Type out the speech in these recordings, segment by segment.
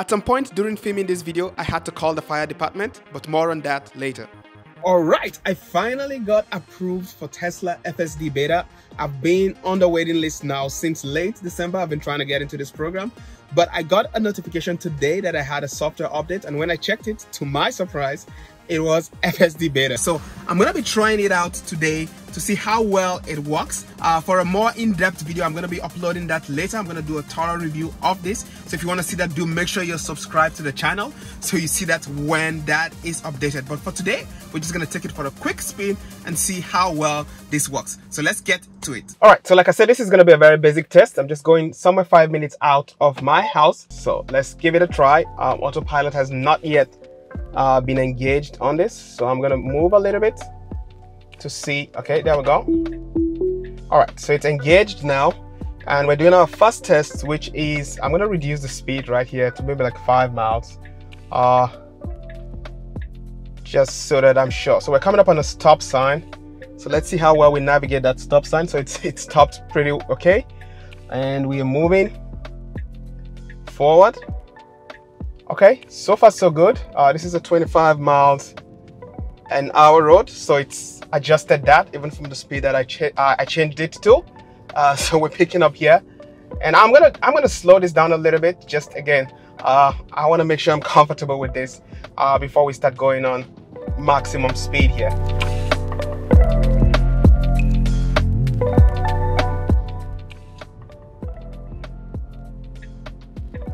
At some point during filming this video, I had to call the fire department, but more on that later. All right, I finally got approved for Tesla FSD beta. I've been on the waiting list now since late December. I've been trying to get into this program, but I got a notification today that I had a software update. And when I checked it, to my surprise, it was FSD beta. So I'm gonna be trying it out today to see how well it works. Uh, for a more in-depth video, I'm gonna be uploading that later. I'm gonna do a thorough review of this. So if you wanna see that, do make sure you're subscribed to the channel so you see that when that is updated. But for today, we're just gonna take it for a quick spin and see how well this works. So let's get to it. All right, so like I said, this is gonna be a very basic test. I'm just going somewhere five minutes out of my house. So let's give it a try. Um, autopilot has not yet uh, been engaged on this. So I'm gonna move a little bit to see. Okay, there we go. All right, so it's engaged now. And we're doing our first test, which is, I'm gonna reduce the speed right here to maybe like five miles. Uh, just so that I'm sure. So we're coming up on a stop sign. So let's see how well we navigate that stop sign. So it's, it stopped pretty okay. And we are moving forward. Okay, so far so good. Uh, this is a 25 miles an hour road, so it's adjusted that even from the speed that I, cha uh, I changed it to. Uh, so we're picking up here, and I'm gonna I'm gonna slow this down a little bit. Just again, uh, I want to make sure I'm comfortable with this uh, before we start going on maximum speed here.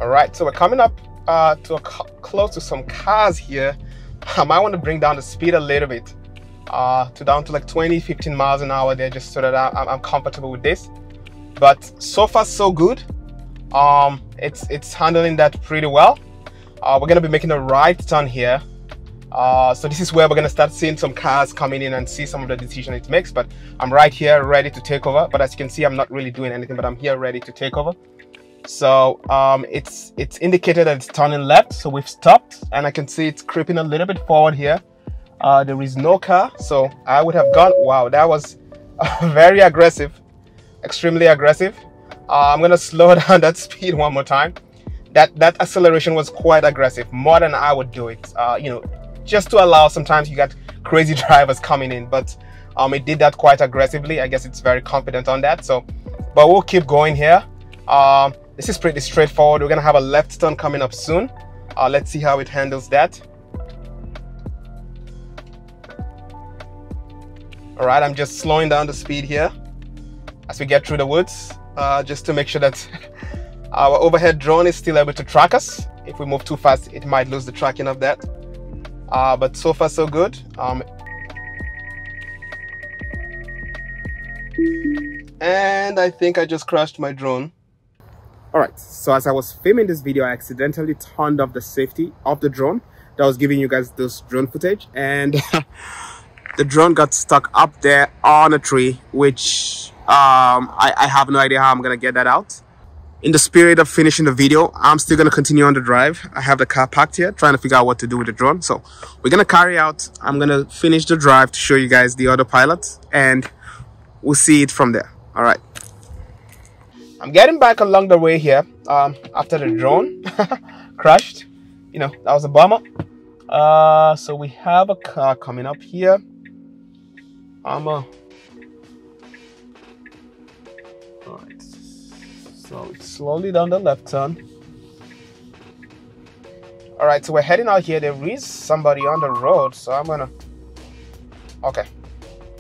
All right, so we're coming up uh, to close to some cars here, I might want to bring down the speed a little bit uh, to down to like 20, 15 miles an hour there just so that I'm, I'm comfortable with this. But so far so good. Um, it's, it's handling that pretty well. Uh, we're going to be making a right turn here. Uh, so this is where we're going to start seeing some cars coming in and see some of the decision it makes. But I'm right here ready to take over. But as you can see, I'm not really doing anything, but I'm here ready to take over. So um, it's it's indicated that it's turning left. So we've stopped and I can see it's creeping a little bit forward here. Uh, there is no car. So I would have gone, wow, that was very aggressive, extremely aggressive. Uh, I'm gonna slow down that speed one more time. That, that acceleration was quite aggressive, more than I would do it. Uh, you know, just to allow, sometimes you got crazy drivers coming in, but um, it did that quite aggressively. I guess it's very confident on that. So, but we'll keep going here. Um, this is pretty straightforward. We're gonna have a left turn coming up soon. Uh, let's see how it handles that. All right, I'm just slowing down the speed here as we get through the woods, uh, just to make sure that our overhead drone is still able to track us. If we move too fast, it might lose the tracking of that. Uh, but so far, so good. Um, and I think I just crashed my drone all right so as i was filming this video i accidentally turned off the safety of the drone that was giving you guys this drone footage and the drone got stuck up there on a tree which um, I, I have no idea how i'm gonna get that out in the spirit of finishing the video i'm still gonna continue on the drive i have the car parked here trying to figure out what to do with the drone so we're gonna carry out i'm gonna finish the drive to show you guys the autopilot and we'll see it from there all right I'm getting back along the way here um, after the drone crashed. You know, that was a bummer. Uh, so we have a car coming up here. I'm. Alright. So it's slowly down the left turn. Alright, so we're heading out here. There is somebody on the road, so I'm gonna. Okay.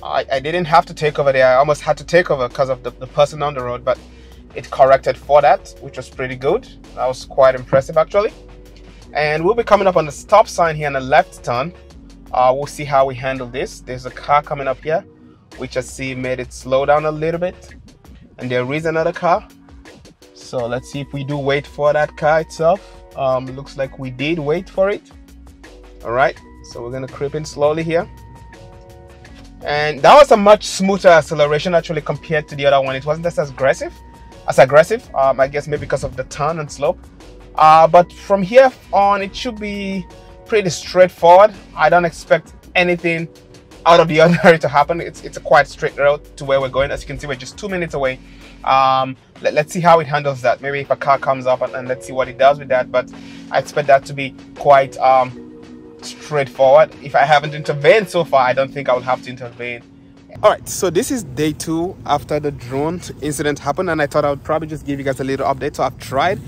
I, I didn't have to take over there. I almost had to take over because of the, the person on the road, but it corrected for that, which was pretty good. That was quite impressive actually. And we'll be coming up on the stop sign here on the left turn. Uh, we'll see how we handle this. There's a car coming up here, which I see made it slow down a little bit. And there is another car. So let's see if we do wait for that car itself. Um, looks like we did wait for it. All right, so we're gonna creep in slowly here. And that was a much smoother acceleration actually compared to the other one. It wasn't as aggressive as aggressive. Um, I guess maybe because of the turn and slope. Uh, but from here on, it should be pretty straightforward. I don't expect anything out of the ordinary to happen. It's it's a quite straight road to where we're going. As you can see, we're just two minutes away. Um, let, us see how it handles that. Maybe if a car comes up and, and, let's see what it does with that. But I expect that to be quite um, straightforward. If I haven't intervened so far, I don't think I will have to intervene. All right, so this is day two after the drone incident happened, and I thought I would probably just give you guys a little update. So I've tried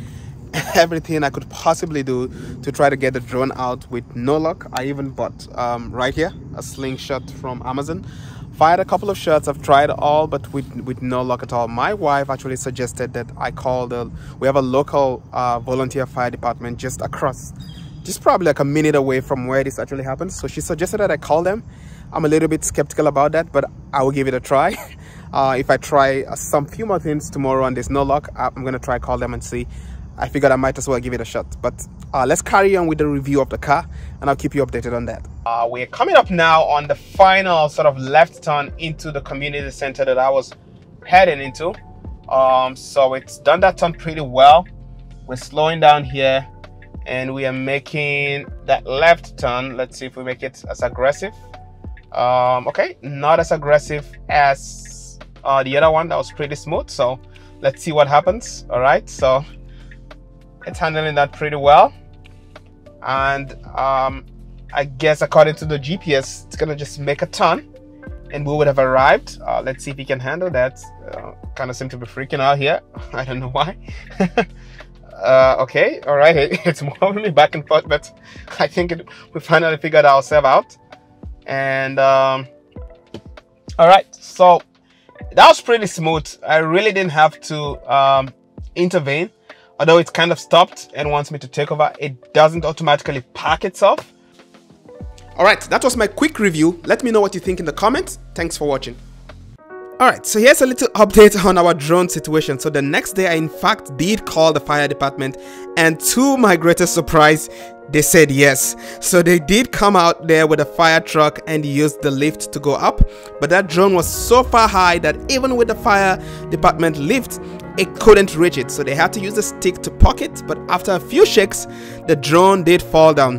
everything I could possibly do to try to get the drone out with no luck. I even bought um, right here a slingshot from Amazon. Fired a couple of shots. I've tried all, but with with no luck at all. My wife actually suggested that I call the. We have a local uh, volunteer fire department just across, just probably like a minute away from where this actually happened. So she suggested that I call them. I'm a little bit skeptical about that, but I will give it a try. Uh, if I try uh, some few more things tomorrow and there's no luck, I'm gonna try call them and see I figured I might as well give it a shot. But uh, let's carry on with the review of the car and I'll keep you updated on that. Uh, we're coming up now on the final sort of left turn into the community center that I was heading into. Um, so it's done that turn pretty well. We're slowing down here and we are making that left turn. Let's see if we make it as aggressive. Um, okay, not as aggressive as uh, the other one that was pretty smooth. So let's see what happens. All right, so it's handling that pretty well. And um, I guess according to the GPS it's gonna just make a turn and we would have arrived. Uh, let's see if he can handle that. Uh, kind of seem to be freaking out here. I don't know why. Uh, okay. All right. It's moving me back and forth but I think it, we finally figured ourselves out. And um, all right. So that was pretty smooth. I really didn't have to um, intervene although it's kind of stopped and wants me to take over, it doesn't automatically park itself. Alright, that was my quick review. Let me know what you think in the comments. Thanks for watching. Alright, so here's a little update on our drone situation. So the next day I in fact did call the fire department and to my greatest surprise, they said yes. So they did come out there with a fire truck and used the lift to go up. But that drone was so far high that even with the fire department lift, it couldn't reach it. So they had to use a stick to poke it. But after a few shakes, the drone did fall down.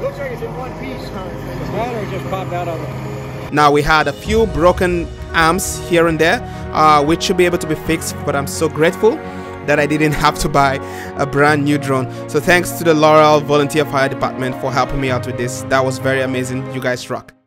Looks like it's in one piece, huh? Just popped out of it. Now we had a few broken arms here and there, uh, which should be able to be fixed. But I'm so grateful that I didn't have to buy a brand new drone. So thanks to the Laurel Volunteer Fire Department for helping me out with this. That was very amazing. You guys rock.